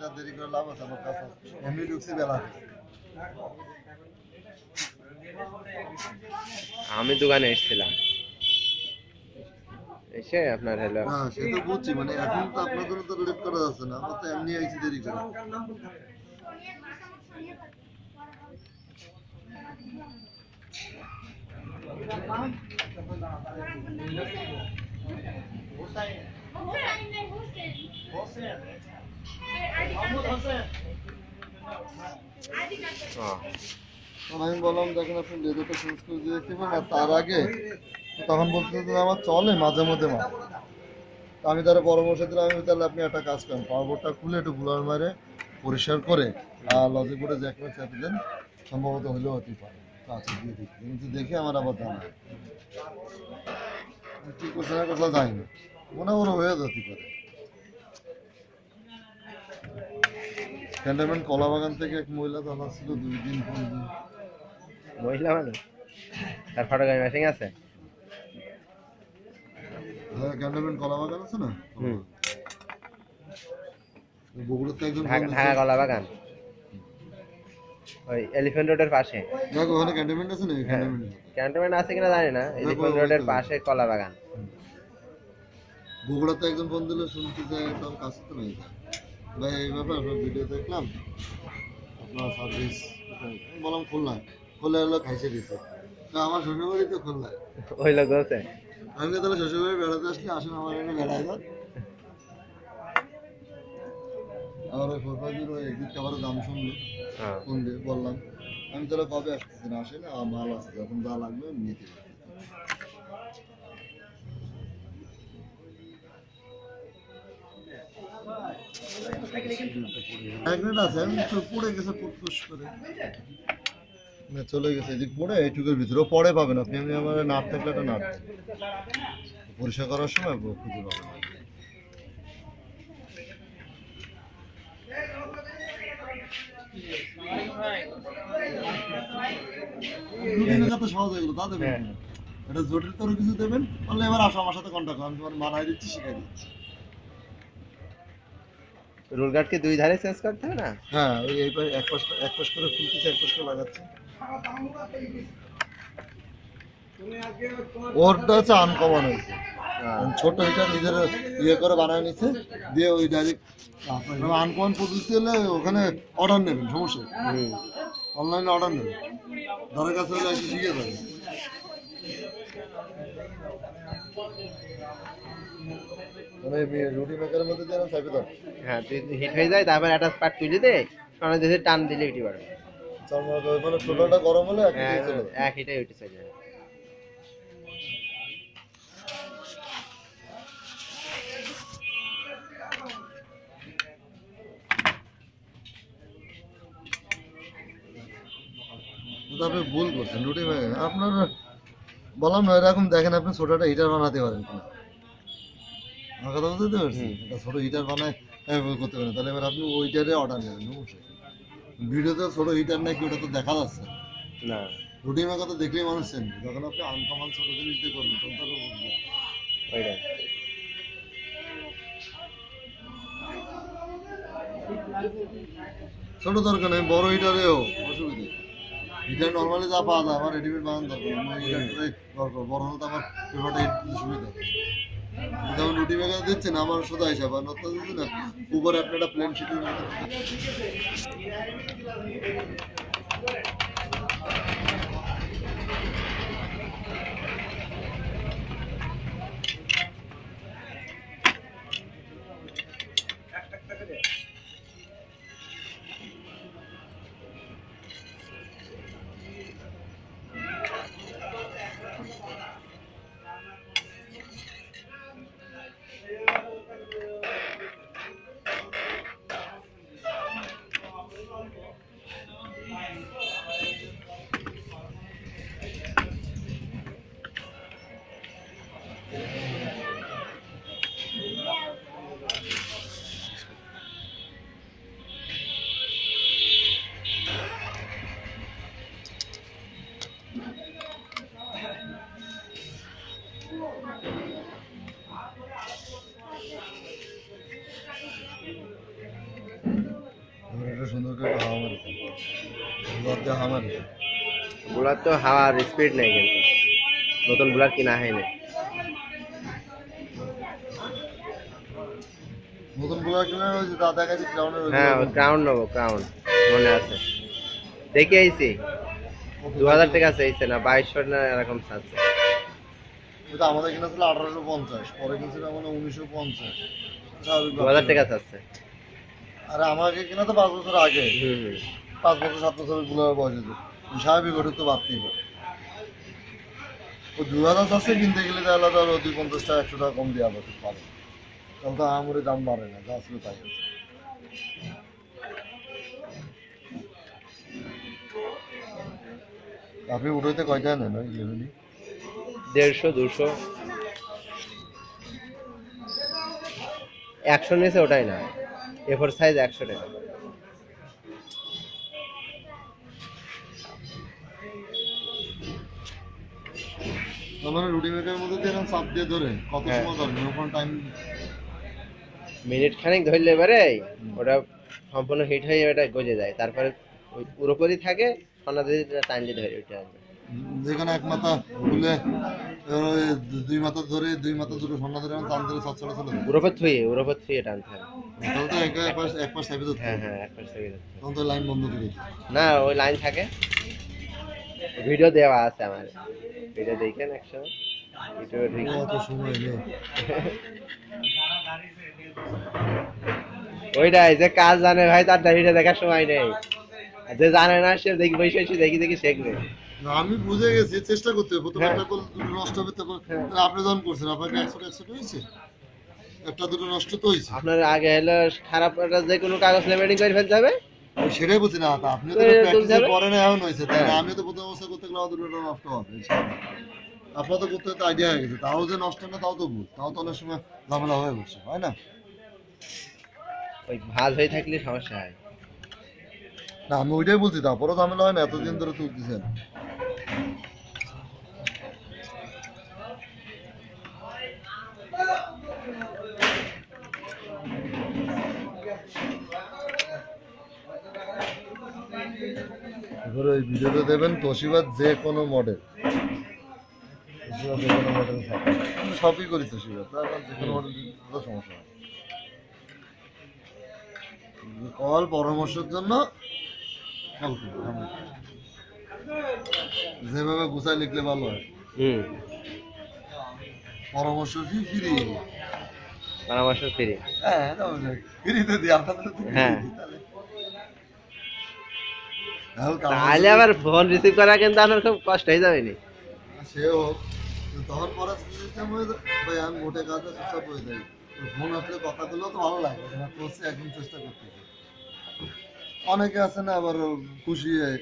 আর দেরি করে লাভ আছে আমার কাছে এমনি ঢুকছি বেলা আমি দোকানে এসেছিলাম। এসে আপনার হলো হ্যাঁ সে তো বুঝছি মানে এখন তো আপনার জন্য তো লেট করা যাচ্ছে না আমার তো এমনি আইছি দেরি করে। ও, তখন আমি বললাম, দেখেন আপনি লেদারটা চেঞ্জ করে দিয়ে আর তার আগে তখন বলতে আমার চলে মাঝে মধ্যে আমি তারা পরামর্শ দিলাম, আমি তাহলে আপনি একটা কাজ করেন পাওয়ার খুলে একটু গুলার মারে, পরিষ্কার করে, আর লজিক বোর্ডে জ্যাক মেরে চাপে দেন, সম্ভবত হলেও হতেই পারে। আচ্ছা দিয়ে দিই। কিন্তু দেখে আমার আবার জানা কি করছে না কথা যাই না মনে মনে হয়ে যেতে পারে। ক্যান্টনমেন্ট কলা বাগান থেকে এক মহিলা জানা ছিল দুই দিন মহিলা মানুষ? তার ফটোগ্রাফি মেশিন আছে? হ্যাঁ ক্যান্টনমেন্ট কলা বাগান আছে না? হুম। বগুড়াতে একজন ঢাকা ঢাকা কলা বাগান ওই এলিফ্যান্ট রোডের পাশে। দেখো ওখানে ক্যান্টনমেন্ট আছে না ক্যান্টনমেন্ট ক্যান্টনমেন্ট আছে কিনা জানি না। এলিফ্যান্ট রোডের পাশে কলা বাগান বগুড়াতে একজন দিলে শুনতে যে তার কাছে তো নেই। ভাই এই ব্যাপার আপনার ভিডিও দেখলাম। আপনার সার্ভিস বললাম খুলনা হলো খাইছে দিছে তা আমার শ্বশুরবাড়ি তো খুলনায় ওই লোক বলছে আমি তাহলে শ্বশুরবাড়ি বেড়াতে আসলে আসেন আমার এখানে বেড়ায় যান। আমার ওই ফোরফাইভের ওই এক্সিট কাভারের দাম শুনলো। হ্যাঁ। ফোন দিয়ে বললাম আমি তাহলে কবে আসতেছি না আসে না মাল আছে যখন যা লাগবে নিতে ম্যাগনেট আছে আমি তো পড়ে গেছে ফুটফুস করে চলে গেছে এদিক পড়ে এইটুকুর ভিতরে পরে পাবেন আপনি। এমনি আমার নাট থাকলে একটা নাট পরিষ্কার করার সময় খুঁজে পাবেন। সহজ হয়ে গেলো তা দেবেন। হ্যাঁ। এটা জটিল তোর কিছু দেবেন তাহলে এবার আসো আমার সাথে কন্ট্যাক্ট আমি তোমার মানাই দিচ্ছি শিখাই দিচ্ছি। রুল গার্ড কি দুই ধারে চেঞ্জ করতে হবে না? হ্যাঁ ওই এই পাশে এক পাশ এক পাশ করে খুলতেছে এক পাশ করে লাগাচ্ছে। ওরটা হচ্ছে আনকমন হয়েছে। ছোট এটা নিজের ইয়ে করে বানায় নিচ্ছে দিয়ে ওই ডাইরেক্ট আনকমন পদ্ধতি হলে ওখানে অর্ডার নেবেন সমস্যা অনলাইনে অর্ডার নেবেন। ধরে কাছে হলে শিখে যাবে মানে রুটি মেকারের মধ্যে যেন চাপে দাও হ্যাঁ তুই হিট হয়ে যায় তারপর একটা পার্ট তুলে দে কারণ যদি টান দিলে উঠে পারবে মানে গরম হলে এক উঠে চলে যাবে। কিন্তু ভুল করছেন রুটি আপনার বললাম না এরকম দেখেন আপনি ছোট একটা হিটার বানাতে পারেন কিনা। আমার কথা বুঝতে পারছি। একটা ছোট হিটার বানায় করতে পারেন। তাহলে এবার আপনি ওইটারে অর্ডার নেবেন অবশ্যই ভিডিওতে ছোট হিটার নাকি ওটা তো দেখা যাচ্ছে। না। রুটি মেকার তো দেখলেই মানুষ চেনবে যখন আপনি আনকমন ছোট জিনিস দিয়ে করবেন তখন তারও বুঝবে ছোট দরকার নেই বড় হিটারেও হিটার নর্মালি যা পাওয়া যায় আমার রেডিমেড বানানো দরকার দরকার বড় হলে তো আমার পেপারটা সুবিধা? যেমন রুটি মেকার দিচ্ছেন আমার সোজা হিসাব আর নতুন না, উপরে আপনি প্ল্যান প্লেন হাওয়া মারি বুলার হাওয়া মারি বুলার তো হাওয়ার স্পিড নেই কিন্তু। নতুন বুলার কিনা হয়নি নতুন বুলার কিনে ওই দাদা কাছে গ্রাউন্ডের হ্যাঁ ক্রাউন নেব ক্রাউন মনে আছে। দেখে আইছি। দু হাজার টাকা চাইছে না বাইশশো না এরকম চাচ্ছে এটা আমাদের কিনা ছিল আঠারোশো পঞ্চাশ পরে কিনছিলাম মানে উনিশশো পঞ্চাশ। দু হাজার টাকা চাচ্ছে আর আমাকে কিনা তো পাঁচ বছর আগে। পাঁচ বছর, সাত বছরের বুলার বয়স স্বাভাবিক ওটা তো বাড়তেই পারে ও দু হাজার চারশো কিনতে গেলে তাহলে তো আরও দুই পঞ্চাশ টাকা, একশো টাকা কম দেওয়া পারে পারে তাহলে তো আমরে দাম বাড়ে না, যা ছিল তাই আপনি উঠোতে কয়টা নেন ওই ইলেভেনই দেড়শো, দুশো। একশো নিয়েছে ওটাই না। এফোর সাইজ একশো টাকা। রুটি মেকারের মধ্যে দিয়ে চাপ দিয়ে ধরে কত হ্যাঁ। সময় ধরবেন ওখানে টাইম মিনিট খানিক ধরলে এবারে ওটা সম্পূর্ণ হিট হয়ে ওটা গজে যায়। তারপরে ওই পুরোপুরি থাকে সোনা দিয়ে টাইমলি ধরে ওইটা আসবে। যেখানে এক মাথা খুলে দুই মাথা ধরে দুই মাথা দুটো সন্না ধরে টান ধরে সচ্ছল চলে। যাবে। উরোপর থুয়ে উরোপর থুয়ে টানতে হবে তাহলে তো এক এক পাশ এক পাশ চাপে ধরতে হ্যাঁ হ্যাঁ এক পাশ থেকে ধরতে তখন তো লাইন বন্ধ করে না ওই লাইন থাকে। ভিডিও দেওয়া আছে আমার। ভিডিও দেখেন একশো ভিডিও ও অত সময় নেই ওইটাই যে কাজ জানে ভাই তার ভিডিও দেখার সময় নেই। যে জানে না সে দেখি বসে বসে দেখি দেখি শিখবে আমি বুঝে গেছি চেষ্টা করতে হবে। প্রথমে হ্যাঁ। একটা করলে নষ্ট হবে তারপর হ্যাঁ। আপনি যখন করছেন আপনাকে একশো একশো হয়েছে? একটা দুটো নষ্ট তো হয়েছে। আপনার আগে হলো খারাপ যে কোনো কাগজ লেবেলিং করে ফেলতে হবে। সেটাই বলছি না আপনি তো তো এরকম পরে না এখন হয়েছে তাই হ্যাঁ। আমি তো প্রথম অবস্থা করতে গেলে দুটো নষ্ট হবে আপনার তো করতে করতে আইডিয়া হয়ে গেছে তাও যে নষ্ট না তাও তো ভুল। তাও তো অনেক সময় ঝামেলা হয়ে বসে হয় না? ওই ভাজ হয়ে থাকলে সমস্যা হয়। না আমি ওইটাই বলছি তারপরও ঝামেলা হয় না এতদিন ধরে তুলতেছেন এবারে ওই ভিডিওতে দেবেন তোশিবার যে কোনো মডেল তোশিবার যে কোনো মডেল থাকে সবই করি তোশিবার তার কারণ যে কোনো মডেল সমস্যা হয় কল পরামর্শের জন্য কল করুন, যেভাবে গুছাই লিখলে ভালো হয়। হুম। পরামর্শ কি ফ্রি? পরামর্শ ফ্রি। হ্যাঁ দিই আপনাদের তো free হ্যাঁ। তাহলে। আবার ফোন রিসিভ করা কিন্তু আমার খুব কষ্ট হয়ে যাবে নি? সে হোক। তখন পরে সিস্টেম হয়ে ভাই আমি মোটে কাজে যাই ফোন আসলে কথাগুলো তো ভালো লাগে। একদম চেষ্টা করতে অনেকে আছে না আবার খুশি হয়